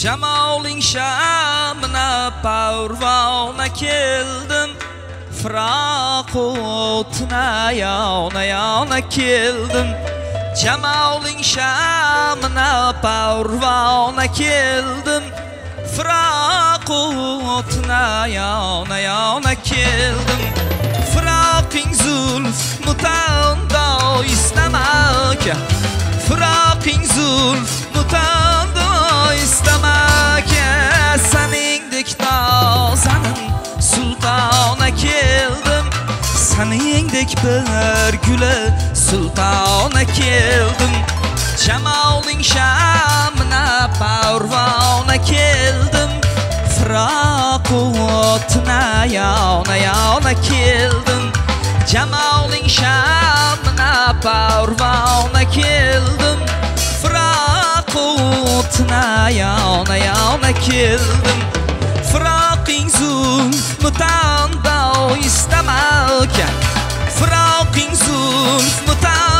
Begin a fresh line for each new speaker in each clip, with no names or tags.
shamoling shamna parvona keldim. Firaqu o'tna yona yona keldim. Shamoling shamna parvona keldim. Firaqu o'tna yona yona keldim. Firaqing zulf mutando istamaka firaqing zulf mutando qani yengdek bir guli sultona keldim. Shamolning shamina parvona keldim. Firoqu o'tina yona yona keldim. Jamolning shamina parvona keldim. Firoqu o'tina yona yona keldim. firoqing zum mutandov istamaka firoqing zum mutandov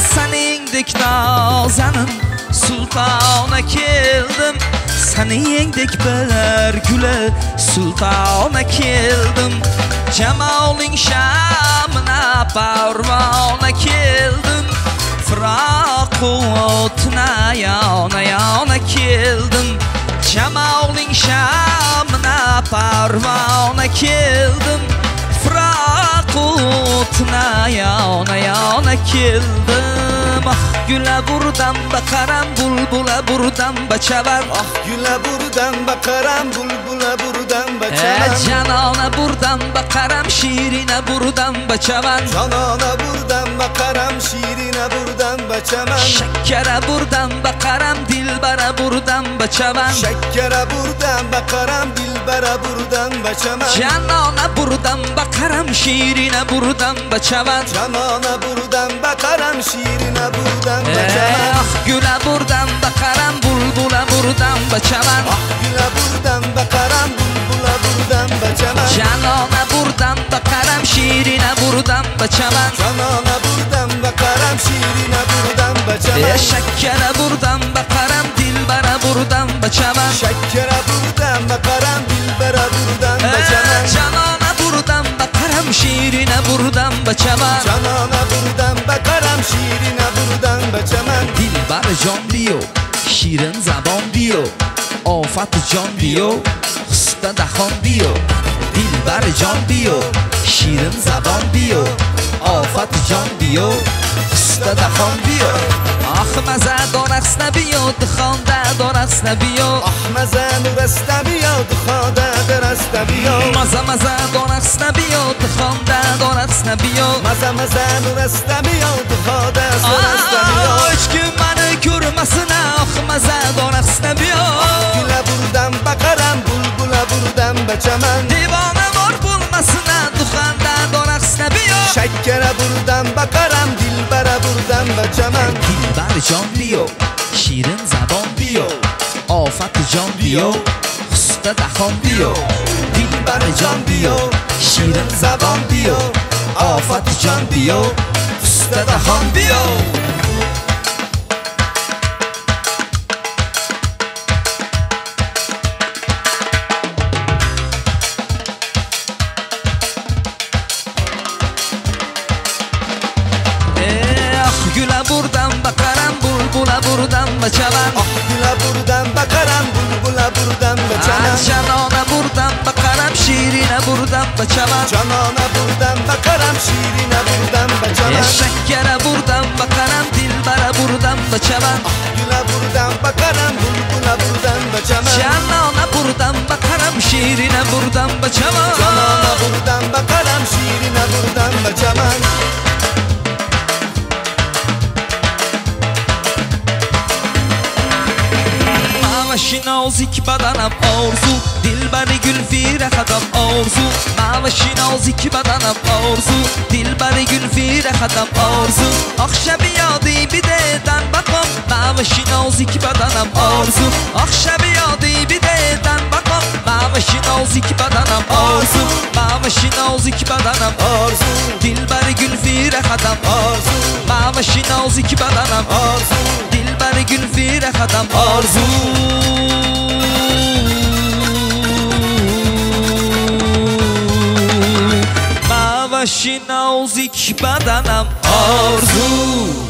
Saning saningdek nozanim sultona keldim. Seni yengdik bilar guli sultona keldim. Jamoling shamina parvona keldim. Firoq quvvatna yana yana keldim. Shamolning shamna parvona keldim. Firaqutna yona yona keldim. Ah gula burdan baqaram bulbula burdan bachavan
Ah güle buradan bakarım bulbula buradan
Eh,
baçamam
Canona burdan baqaram shirina burdan bachavan
Canana buradan bakarım şiirine buradan baçamam
Shakkara burdan baqaram dilbara burdan bachavan
Şekkere buradan bakarım dilbere buradan baçamam
Canona burdan baqaram shirina burdan bachavan
Canana buradan bakarım şiirine buradan baçamam
Eh, Gula burdan baqaram bulbula burdan bachavan
Ah güle buradan bakarım bulbula buradan baçamam
Canona burdan baqaram shirina burdan bachavan
Canana buradan bakarım şiirine buradan baçamam
Eh, Shakkara burdan baqaram dilbara burdan bachavan
Şekkere buradan bakarım dilbere buradan baçamam
Canona بچمن چمن. بودم ابرودم به
کرم شیرین دل بر جان دیو
شیرین زبان دیو آفت جان دیو خسته دخان دیو دل بر جان دیو شیرین زبان دیو آفت جان دیو خسته دخان دیو آخ مزه رقص نبیاد خوانده درست نبیاد. آه مزه
نورست نبیاد خواده درست نبیاد. مزه
مزه دارست نبیاد خوانده درست نبیاد. مزه
مزه نورست نبیاد خواده درست نبیاد. آش
کی من کرمس نخ مزه دارست نبیاد. گله
بردم بقرم بلبله بردم به چمن.
دیوانه بار بلمس بیا شکر بردم
بقرم دل بر بردم بچمن دل
بر جان بیا شیرین زبان بیا آفت جان بیا خسته دخان بیا دل بر جان بیا شیرین زبان بیا آفت جان بیا خسته دخان بیا Güle buradan bakaram bulbula buradan baçalan
Ah güle buradan bakarım Bulbula buradan baçamam
Canona buradan bakaram şirine buradan baçalan
Canana buradan bakarım Şiirine buradan baçamam
Şekkere buradan bakaram dilbara buradan baçalan
Güle buradan bakarım Bulbula buradan baçamam
Canona buradan bakaram şirine buradan baçalan
Canana buradan bakarım Şiirine buradan
Mavaşin nazik badanam arzu Dilbari gülfire kadam arzu Mavaşin nazik badanam arzu Dilbari gülfire kadam arzu Akşam yadi bir deden bakam Mavaşin nazik badanam arzu Akşam yadi bir deden bakam Mavaşin nazik badanam arzu Mavaşin nazik badanam
Arzu
Dilbari gülfire kadam
Arzu
Mavaşin nazik badanam
Arzu
Dilbari dilbari gülfire xadam arzu. Mavaşi nazik badanam arzu